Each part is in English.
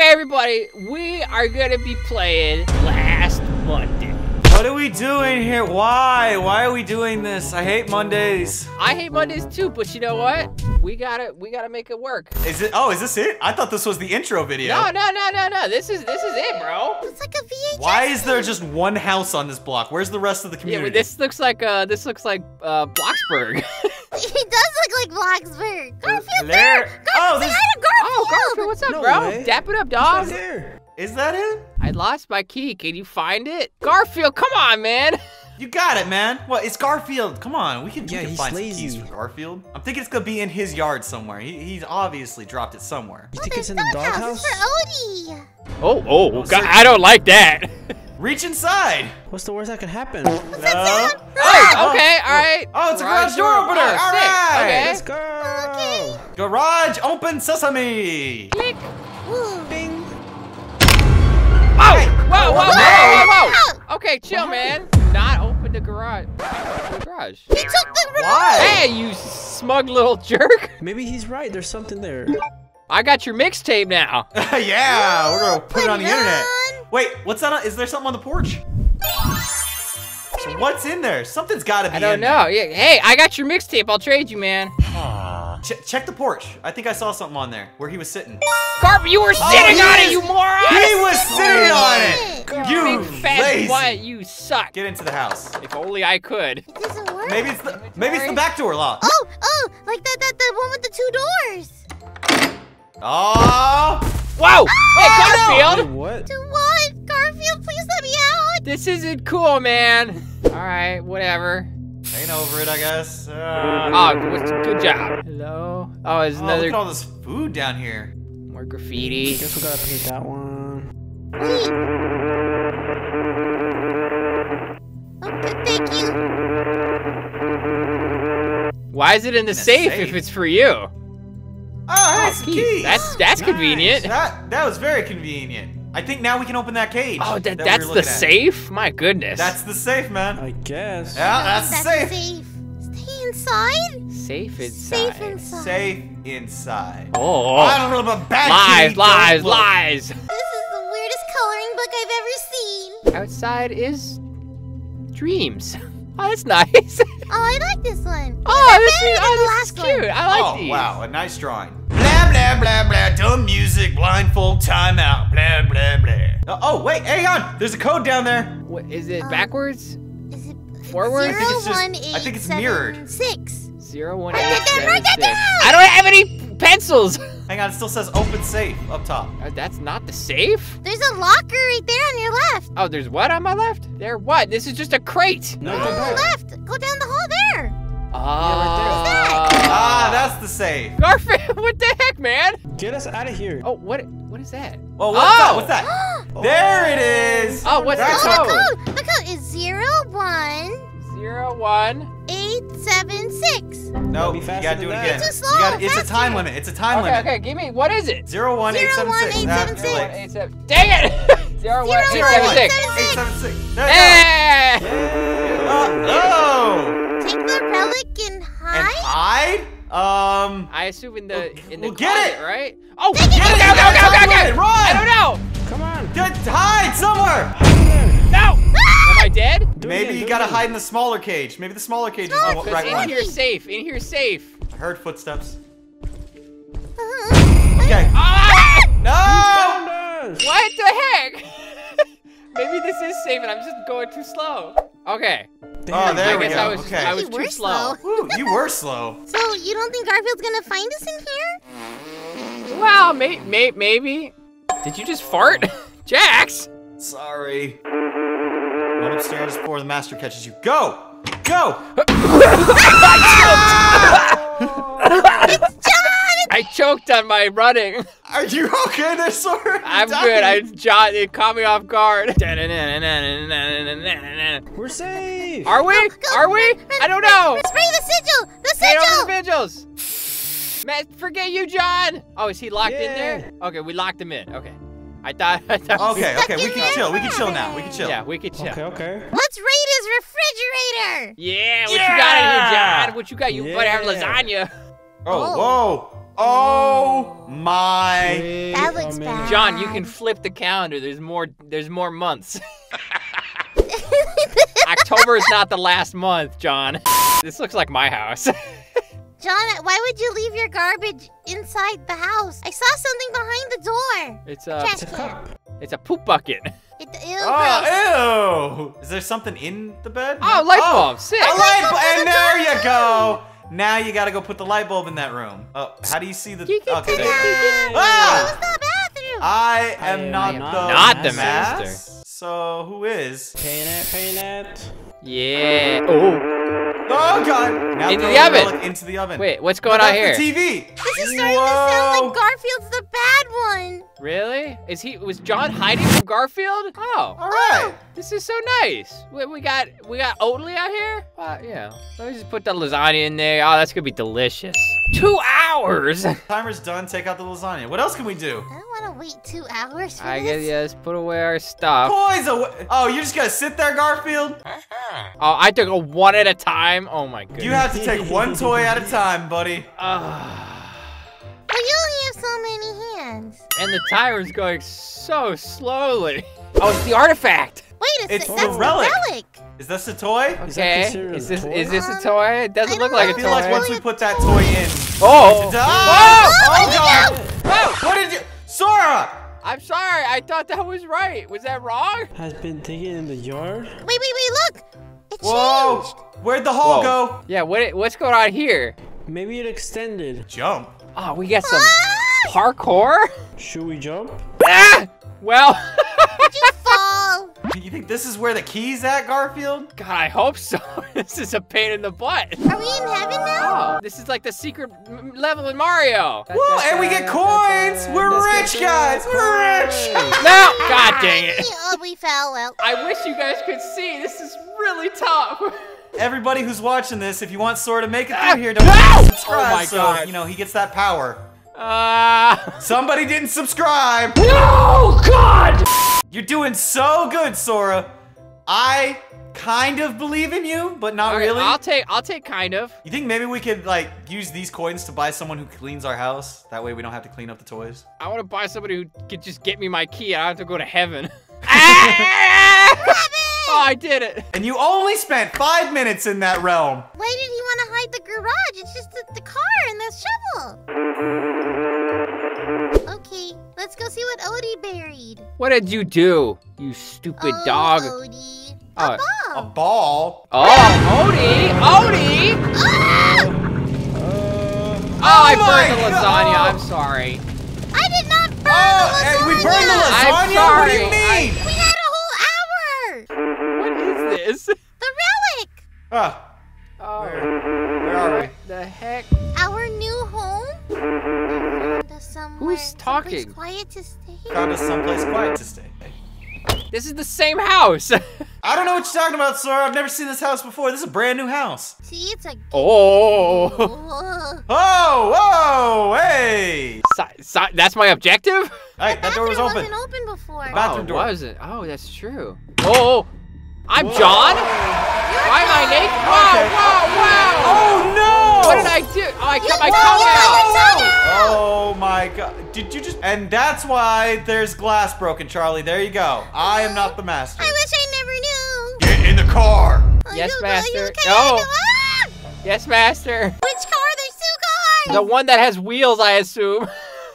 Okay, everybody, we are gonna be playing Last Monday. What are we doing here? Why? Why are we doing this? I hate Mondays. I hate Mondays too, but you know what? We gotta, we gotta make it work. Is it? Oh, is this it? I thought this was the intro video. No, no, no, no, no. This is, this is it, bro. It's like a VHS. Why is there just one house on this block? Where's the rest of the Yeah, community? but this looks like, uh, this looks like, uh, Bloxburg. He does look like Bloxburg. Garfield There- there. Oh, Garfield, this- hi to oh, Garfield. oh, Garfield, what's up, No bro? way. Dap it up, He's dog. not here. Is that it? I lost my key. Can you find it? Garfield, come on, man. You got it, man. What? It's Garfield. Come on, we can, we can find lazy. some keys for Garfield. I'm thinking it's gonna be in his yard somewhere. He, he's obviously dropped it somewhere. You think it's in the doghouse. doghouse? For Odie. Oh, oh, God. I don't like that. Reach inside. What's the worst that could happen? No. Oh, oh, okay, oh. all right. Oh, it's a garage door opener. Oh, All sick. right. Okay. Let's go. Garage open sesame. Click. Ooh. Bing. Oh! Whoa, whoa, whoa, whoa, whoa, Whoa. whoa. Okay, chill, man. Not open the garage. Open the garage. He took the remote. Why? Hey, you smug little jerk. Maybe he's right. There's something there. I got your mixtape now. yeah, we're gonna put it on the internet. On. Wait, what's that? On, is there something on the porch? So what's in there? Something's got to be. There. I don't know. Yeah, hey, I got your mixtape. I'll trade you, man. Ch- check the porch. I think I saw something on there where he was sitting. Carp, you were oh, sitting he on it, is- you moron. He was sitting on it. You Big fat lazy. butt, you suck. Get into the house. If only I could. It doesn't work. Maybe it's the maybe it's the back door lock. Oh, oh, like that, that, the one with the two doors. Oh, Whoa! Ah! Hey, Wait, Garfield! what? To what? This isn't cool, man. All right, whatever. ain't over it, I guess. Uh, Oh, what's, good job. Hello? Oh, there's oh, look at all this food down here. more graffiti. Guess we gotta paint that one. Wait. Okay, thank you. Why is it in the a safe, safe? if it's for you? Oh, hey, some keys. keys. That's that's convenient. That that was very convenient. I think now we can open that cage. Oh, that, we that's were the at. safe? My goodness. That's the safe, man. I guess. Yeah, that's the That's safe. safe. Stay inside. safe inside. Safe inside. Safe inside. Oh, I don't know about bad lies, kitty, lies, lies. This is the weirdest coloring book I've ever seen. Outside is dreams. Oh, that's nice. Oh, I like this one. oh, this better is, than oh, the this is last one. cute. I like Oh, these. wow, a nice drawing. Blah, blah, blah, blah, dumb music, blindfold, timeout, blah, blah, blah. Uh, oh, wait, hang on. There's a code down there. What is it? Um, Backwards? Is it Forward? I think it's just- one, I think eight, it's seven, mirrored. Six. Zero one Write that down, seven write that six. down. I don't have any pencils. Hang on, it still says open safe up top. Uh, That's not the safe. There's a locker right there on your left. Oh, there's what on my left? There what? This is just a crate. No, On go left. Go down the hall there. Ah. Ah, that's the safe. Garfield, what the heck, man? Get us out of here. Oh, what? What is that? Well, what's that? Oh! What's that? There it is. Oh, what's That's the Oh, all. code? the code. The code is zero one Zero one. eight seven six. No, Be you gotta do it again. that. Too slow, You gotta, it's a time limit. It's a time Okay, limit. okay. Give me. What is it? Zero one eight seven six. Zero, one, eight, Ah, seven, too six. late. Eight, seven. Dang it! Zero one eight Zero, seven one, six. seven, Eight seven six. There you Hey! go. Oh, Take the relic and hide. and hide. Hide. Um, I assume in the in the Well, get closet, it. right? Oh, Take it, go, take go, it, go, take go, it, go, go, go. run. I don't know. Come on. get hide somewhere. No. Am I dead? Maybe you gotta hide in the smaller cage. Maybe the smaller cage is the cage. right in here safe. In here safe. I heard footsteps. Uh-huh. Okay. Ah! No. Found us. What the heck? Maybe this is safe and I'm just going too slow. Okay. Oh, there I we guess go. I was okay. I was You too were slow. slow. Ooh, you were slow. So you don't think Garfield's gonna find us in here? Well, may, may, maybe. Did you just fart? Jax? Sorry. Run upstairs before the master catches you. Go! Go! I choked on my running. Are you okay there, Sora? I'm good. I John, it caught me off guard. We're safe. Are we? Go, Are we? run, run, I don't run, know. run, Spray the sigil. The Hey, over sigil. the vigils. Man, forget you, Jon. Oh, is he locked in there? Okay, we locked him in. Okay. I thought. I thought Okay, okay, we can there. chill. We can chill now. We can chill. Yeah, we can chill. Okay, okay. Let's raid his refrigerator. Yeah, what you got in here, Jon? What you got? You better have lasagna. Oh, Oh. whoa. Oh my. That looks Oh, bad. Jon, you can flip the calendar. There's more. There's more months. October is not the last month, Jon. This looks like my house. Jon, why would you leave your garbage inside the house? I saw something behind the door. It's a. Trash It's a can. It's a poop bucket. It, ew, oh, gross. Oh, ew. Is there something in the bed? Oh, light oh, bulb. Sick. A light oh bulb. bulb And the there door. you go. Now you gotta go put the light bulb in that room. Oh, how do you see the? You can Okay. take there- it. Ah! Close the bathroom. I I am am not, not the Not the master. master. So who is? Paint it, paint it. Yeah. Oh. Oh god! Now Into throw the oven. relic Into the oven. Wait, what's going But on here? the TV. this is starting to sound like Garfield's the bad one. Really? Is he? Was Jon hiding from Garfield? Oh. All right. This is so nice. We, we got we got Oatly out here. Uh, yeah. Let me just put the lasagna in there. Oh, that's gonna be delicious. Two hours. Timer's done. Take out the lasagna. What else can we do? I don't want to wait two hours for I this. guess yeah. Let's put away our stuff. Toys away. Oh, you're just gonna sit there, Garfield? Oh, I took a one at a time. Oh my goodness. You have to take one toy at a time, buddy. Ah. Well, you only have so many hands. and the timer's going so slowly. Oh, it's the artifact. Wait a It's sec. the That's relic. the relic. Is this a toy? That Okay. considered a Is this toy? is this a toy? It doesn't look don't like I a know. feel like toy. once we put that toy in. Oh. Ah! Whoa! Oh god! Whoa! What did you, Sora? I'm sorry. I thought that was right. Was that wrong? Has been taken in the yard. Wait, wait, wait, look. It Whoa! Where'd the hole Whoa. go? Yeah. What what's going on here? Maybe it extended. Jump. Oh, we got some Ah! parkour. Should we jump? Ah! Well. Did you think this is where the key's at, Garfield? God, I hope so. this is a pain in the butt. Are we in heaven now? Oh, this is like the secret m- level in Mario. Whoa, And we get coins. We're Let's rich, guys. We're rich. No! God dang it. Oh, we fell. Well, I wish you guys could see. This is really tough. Everybody who's watching this, if you want Sora to make it Ah! through here, don't No! to subscribe. Oh my so, God. you know, he gets that power. Ah. Somebody didn't subscribe. no! God! You're doing so good, Sora. I kind of believe in you, but not Okay, really. I'll take. I'll take kind of. You think maybe we could like use these coins to buy someone who cleans our house? That way we don't have to clean up the toys. I want to buy somebody who could just get me my key. and I don't have to go to heaven. Ah! oh, I did it. And you only spent five minutes in that realm. why did he want to hide the garage? It's just the, the car and the shovel. Okay, let's go see what Odie buried. What did you do, you stupid oh, dog? Odie. Oh. A A ball. ball. Oh, Odie! Odie! Ah! Oh, I Oh my burned the God. lasagna. I'm sorry. I did not burn Oh, the and lasagna. we burned the lasagna? I'm lasagna? What do you sorry. mean? We had a whole hour. What is this? The relic. Ah, Oh, where are we? the heck? Our new home. We found us somewhere- Who's talking? Quiet to stay. Found us someplace quiet to stay. This is the same house. I don't know what you're talking about, Sora. I've never seen this house before. This is a brand new house. See, it's a. oh. Whoa. Oh, whoa, hey! Si- si- that's my objective? Hey, that door was open. wasn't open before. Ba- Bathroom oh, door. wasn't. Oh, that's true. Oh, oh, oh. I'm Jon? Why am I naked? Wow, Okay. wow, wow. Oh no! What did I do? Oh, I cut my You- tongue out. your tongue out. Did you just. And that's why there's glass broken, Charli. There you go. I am not the master. I wish I never knew. Get in the car. Are Yes, you- are master. you okay? No. Ah! Yes, master. Which car? There's two cars. The one that has wheels, I assume.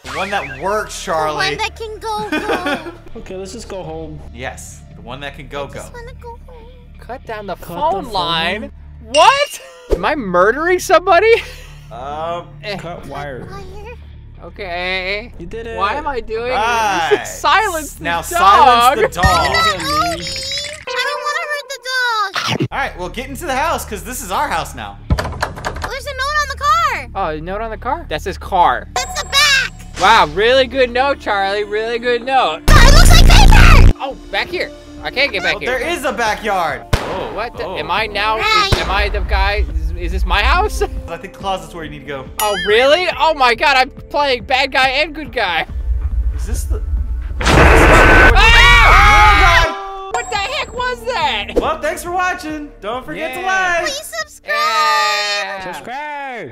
The one that works, Charli. The one that can go go. Okay, let's just go home. yes, the one that can go go. Just wanna go home. Cut down the Cut phone the phone line. line? What? Am I murdering somebody? Um, Eh, Cut wire. Fire. okay. You did it. Why am I doing right. this? Silence the now dog. silence the dog. Look at me. Odie, I don't want to hurt the dog. All right, well, get into the house because this is our house now. Oh, there's a note on the car. Oh, a note on the car? That's his car. That's the back. Wow, really good note, Charli. Really good note. Oh, it looks like paper. Oh, back here. I can't get back Oh, here. there is a backyard. Oh, What? The, oh. Am I now? Right. Is, am I the guy? Is, is this my house? I think closet's where you need to go. Oh, really? Oh my God! I'm playing bad guy and good guy. Is this the? Ah! What the heck was that? Well, thanks for watching. Don't forget to like. Please subscribe. Yeah. Subscribe.